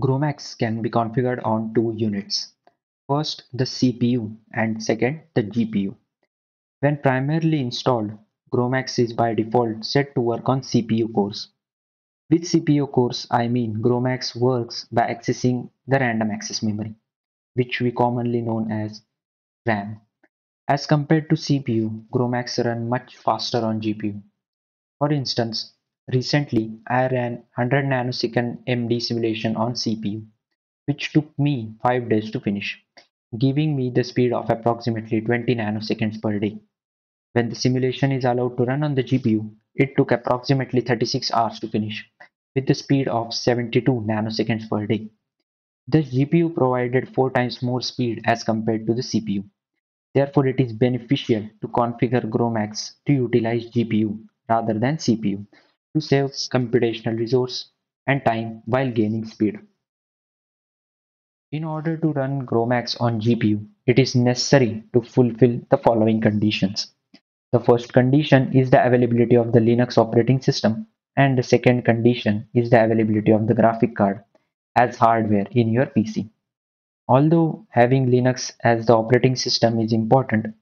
GROMACS can be configured on two units. First the CPU and second the GPU. When primarily installed, GROMACS is by default set to work on CPU cores. With CPU cores, I mean GROMACS works by accessing the random access memory, which we commonly known as RAM. As compared to CPU, GROMACS run much faster on GPU. For instance, recently I ran 100 nanosecond MD simulation on CPU, which took me 5 days to finish, giving me the speed of approximately 20 nanoseconds per day. When the simulation is allowed to run on the GPU, it took approximately 36 hours to finish, with the speed of 72 nanoseconds per day. The GPU provided 4 times more speed as compared to the CPU. Therefore, it is beneficial to configure GROMACS to utilize GPU rather than CPU to save computational resource and time while gaining speed. In order to run GROMACS on GPU, it is necessary to fulfill the following conditions. The first condition is the availability of the Linux operating system and the second condition is the availability of the graphic card as hardware in your PC. Although having Linux as the operating system is important,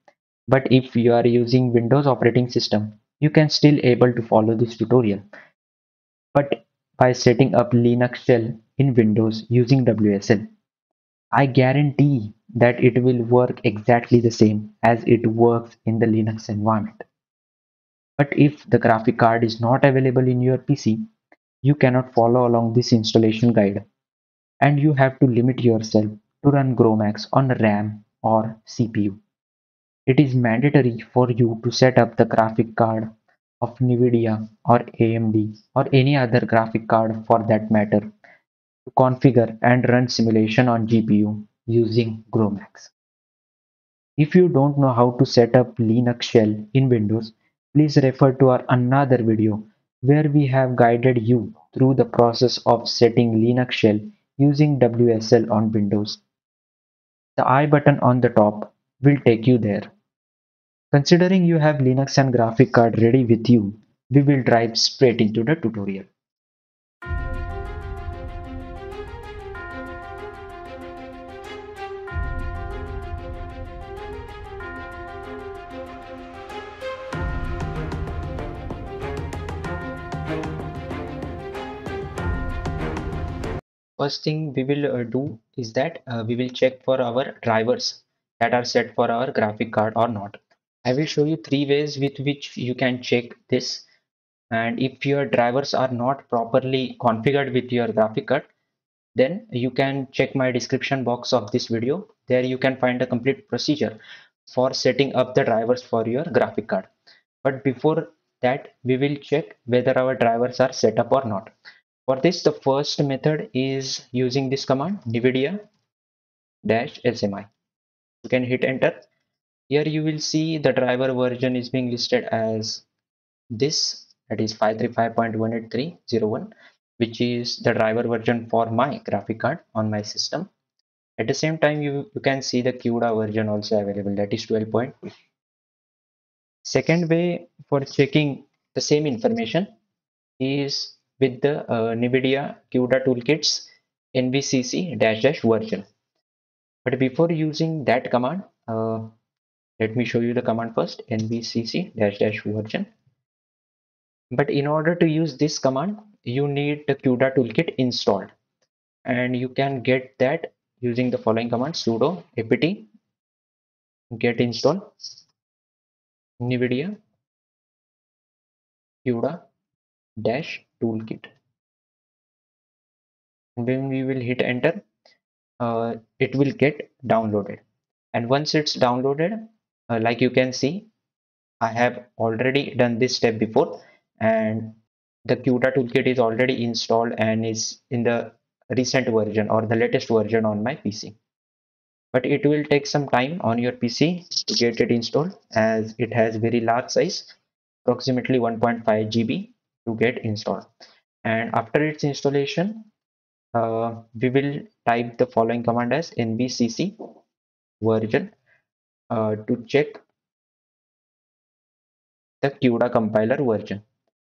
but if you are using Windows operating system, you can still able to follow this tutorial. But by setting up Linux shell in Windows using WSL, I guarantee that it will work exactly the same as it works in the Linux environment. But if the graphic card is not available in your PC, you cannot follow along this installation guide and you have to limit yourself to run GROMACS on RAM or CPU. It is mandatory for you to set up the graphic card of NVIDIA or AMD or any other graphic card for that matter to configure and run simulation on GPU using GROMACS. If you don't know how to set up Linux shell in Windows, please refer to our another video where we have guided you through the process of setting Linux shell using WSL on Windows. The I button on the top will take you there. Considering you have Linux and graphic card ready with you, we will dive straight into the tutorial. First thing we will uh, do is that uh, we will check for our drivers that are set for our graphic card or not. I will show you three ways with which you can check this and if your drivers are not properly configured with your graphic card then you can check my description box of this video there you can find a complete procedure for setting up the drivers for your graphic card but before that we will check whether our drivers are set up or not for this, the first method is using this command nvidia dash smi. You can hit enter. Here you will see the driver version is being listed as this that is 535.18301 which is the driver version for my graphic card on my system. At the same time you, you can see the CUDA version also available that is 12.2. Second way for checking the same information is with the uh, NVIDIA CUDA toolkits nvcc dash dash version. But before using that command, uh, let me show you the command first nvcc dash dash version. But in order to use this command, you need the CUDA toolkit installed. And you can get that using the following command sudo apt get install nvidia CUDA dash toolkit. When we will hit enter. Uh, it will get downloaded. And once it's downloaded uh, like you can see I have already done this step before and the CUDA toolkit is already installed and is in the recent version or the latest version on my PC but it will take some time on your PC to get it installed as it has very large size approximately 1.5 GB to get installed. And after its installation uh, we will type the following command as nvcc version uh, to check the CUDA compiler version.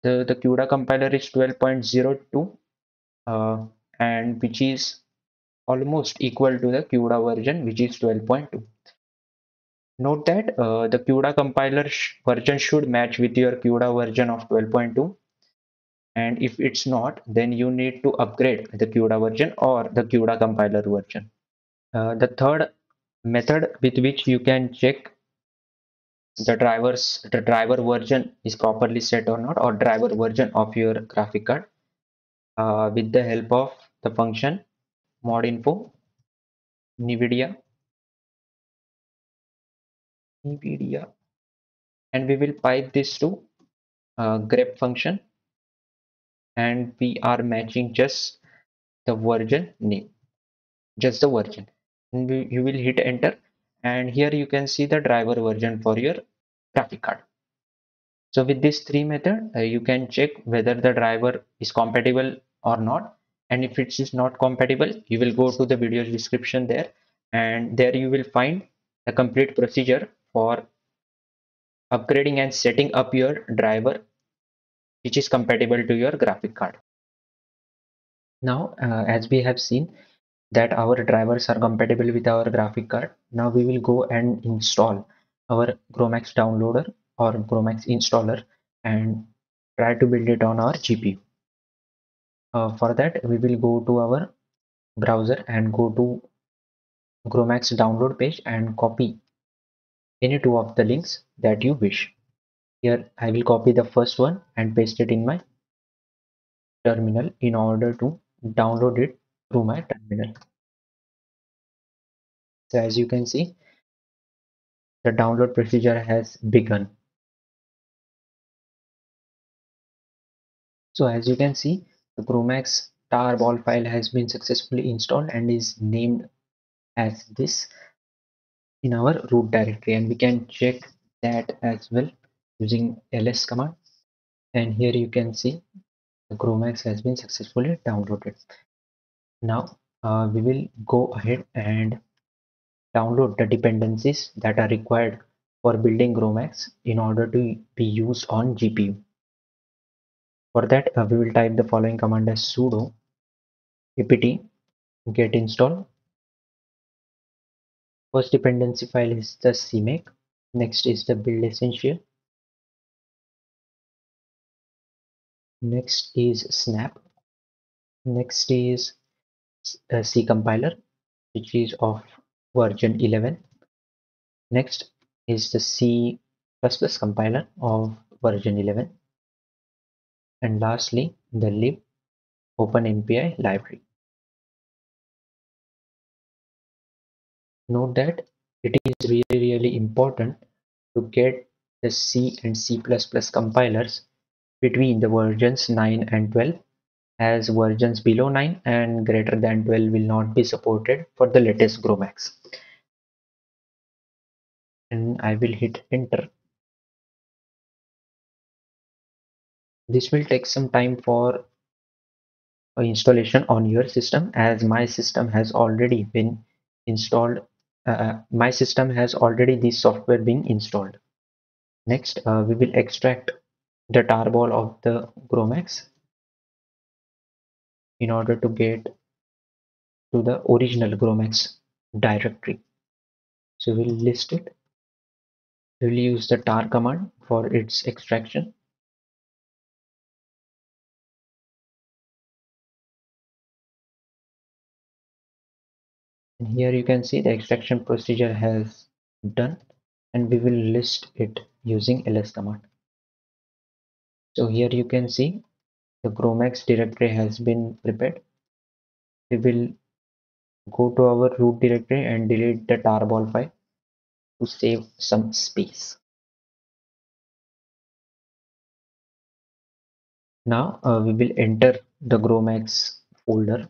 The, the CUDA compiler is 12.02 uh, and which is almost equal to the CUDA version which is 12.2. Note that uh, the CUDA compiler version should match with your CUDA version of 12.2 and if it's not then you need to upgrade the CUDA version or the CUDA compiler version. Uh, the third method with which you can check the drivers the driver version is properly set or not or driver version of your graphic card uh, with the help of the function modinfo nvidia nvidia. And we will pipe this to uh, grep function and we are matching just the version name just the version you will hit enter and here you can see the driver version for your graphic card. So with this three method uh, you can check whether the driver is compatible or not. And if it is not compatible you will go to the video description there and there you will find the complete procedure for upgrading and setting up your driver which is compatible to your graphic card. Now uh, as we have seen that our drivers are compatible with our graphic card. Now we will go and install our GROMACS downloader or GROMACS installer and try to build it on our GPU uh, for that we will go to our browser and go to GROMACS download page and copy any two of the links that you wish. Here I will copy the first one and paste it in my terminal in order to download it through my terminal so as you can see the download procedure has begun. So as you can see the GROMACS tarball file has been successfully installed and is named as this in our root directory. And we can check that as well using ls command. And here you can see the GROMACS has been successfully downloaded. Now uh, we will go ahead and download the dependencies that are required for building GROMACS in order to be used on GPU for that uh, we will type the following command as sudo apt get install first dependency file is the cmake. Next is the build essential. Next is snap. Next is Uh, c compiler which is of version 11 next is the c++ compiler of version 11 and lastly the lib openmpi library. Note that it is really really important to get the C and C++ compilers between the versions 9 and 12 as versions below 9 and greater than 12 will not be supported for the latest GROMACS. And I will hit enter. This will take some time for installation on your system as my system has already been installed uh, uh, my system has already this software being installed. Next uh, we will extract the tarball of the GROMACS in order to get to the original GROMACS directory. So we'll list it. We'll use the tar command for its extraction. And here you can see the extraction procedure has done and we will list it using ls command. So here you can see the GROMACS directory has been prepared. We will go to our root directory and delete the tarball file to save some space. Now uh, we will enter the GROMACS folder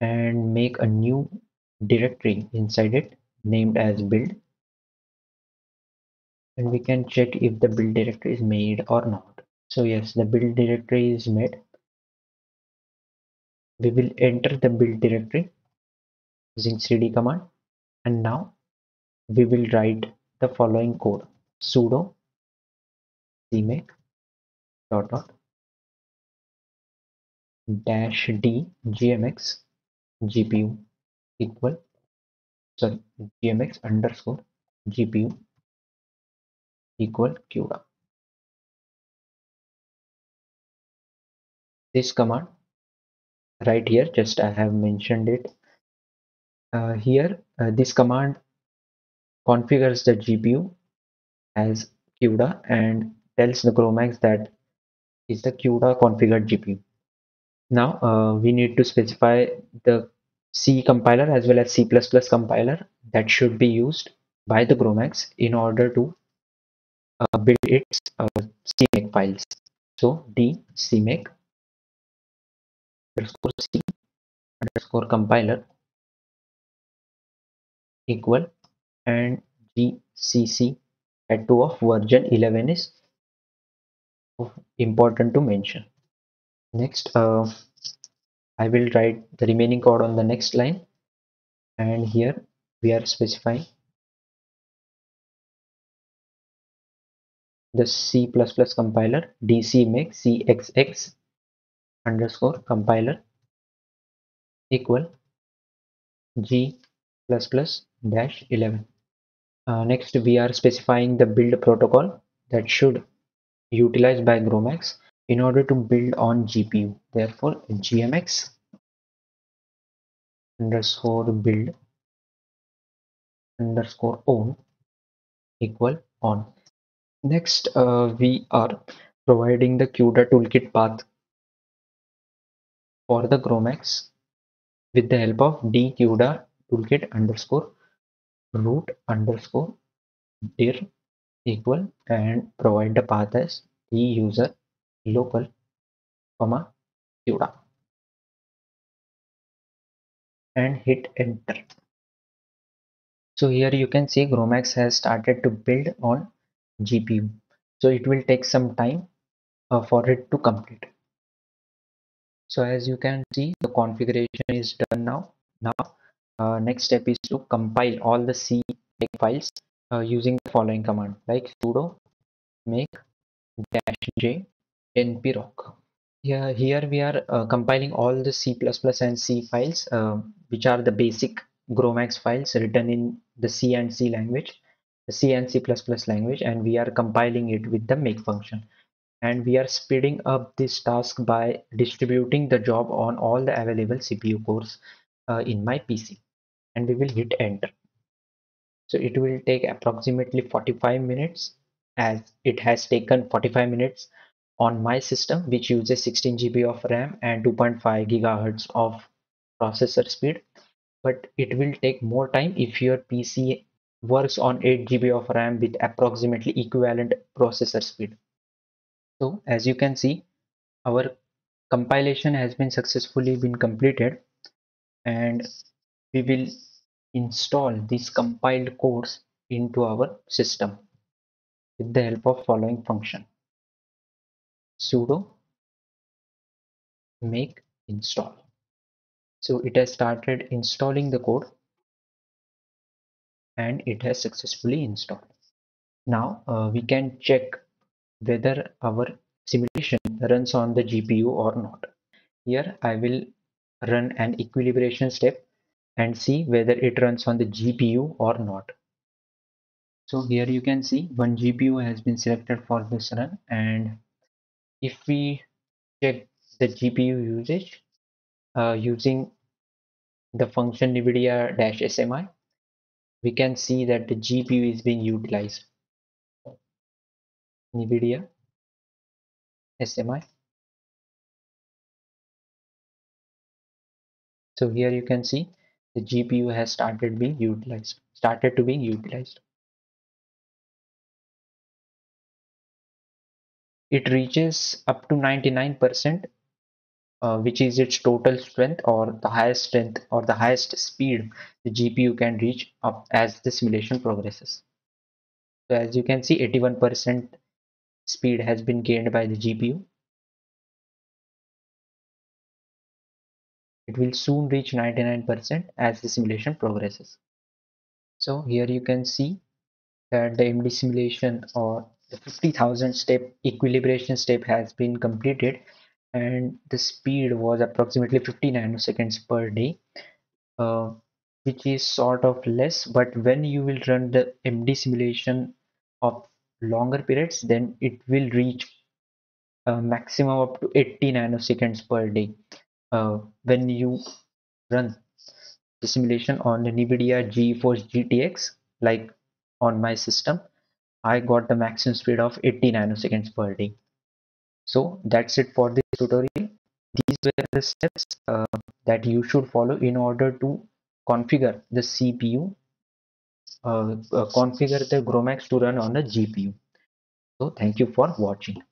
and make a new directory inside it named as build and we can check if the build directory is made or not. So yes the build directory is made. We will enter the build directory using cd command. And now we will write the following code sudo cmake dot dot dash d gmx gpu equal sorry gmx underscore gpu equal CUDA. This command right here, just I have mentioned it. Uh, here, uh, this command configures the GPU as CUDA and tells the GROMACS that is the CUDA configured GPU. Now uh, we need to specify the C compiler as well as C++ compiler that should be used by the GROMACS in order to build its uh, CMake files. So d CMake underscore C underscore compiler equal and GCC at 2 of version 11 is important to mention. Next, uh, I will write the remaining code on the next line and here we are specifying the C++ compiler dcmake cxx underscore compiler equal g plus dash 11 uh, next we are specifying the build protocol that should utilized by GROMACS in order to build on GPU therefore gmx underscore build underscore on equal on next uh, we are providing the CUDA toolkit path for the GROMACS with the help of dcuda toolkit underscore root underscore dir equal and provide the path as the user local comma CUDA and hit enter. So here you can see GROMACS has started to build on GPU. So it will take some time uh, for it to complete. So as you can see the configuration is done now. Now uh, next step is to compile all the C files uh, using the following command like sudo make dash j nproc. Here, here we are uh, compiling all the C++ and C files uh, which are the basic GROMACS files written in the C and C language, C and C++ language and we are compiling it with the make function. And we are speeding up this task by distributing the job on all the available CPU cores uh, in my PC and we will hit enter. So it will take approximately 45 minutes as it has taken 45 minutes on my system which uses 16 GB of RAM and 2.5 gigahertz of processor speed. But it will take more time if your PC works on 8 GB of RAM with approximately equivalent processor speed. So as you can see our compilation has been successfully been completed and we will install these compiled codes into our system with the help of following function. sudo make install. So it has started installing the code and it has successfully installed now uh, we can check whether our simulation runs on the GPU or not here I will run an equilibration step and see whether it runs on the GPU or not. So here you can see one GPU has been selected for this run and if we check the GPU usage uh, using the function NVIDIA-SMI we can see that the GPU is being utilized. NVIDIA SMI so here you can see the GPU has started being utilized, started to being utilized. It reaches up to 99%, uh, which is its total strength or the highest strength or the highest speed the GPU can reach up as the simulation progresses. So as you can see, 81% speed has been gained by the GPU it will soon reach 99% as the simulation progresses. So here you can see that the MD simulation or the 50,000 step equilibration step has been completed and the speed was approximately 50 nanoseconds per day uh, which is sort of less but when you will run the md simulation of longer periods then it will reach a maximum up to 80 nanoseconds per day uh, when you run the simulation on the NVIDIA GeForce GTX like on my system. I got the maximum speed of 80 nanoseconds per day. So that's it for this tutorial. These were the steps uh, that you should follow in order to configure the CPU uh, uh, configure the GROMACS to run on the GPU so thank you for watching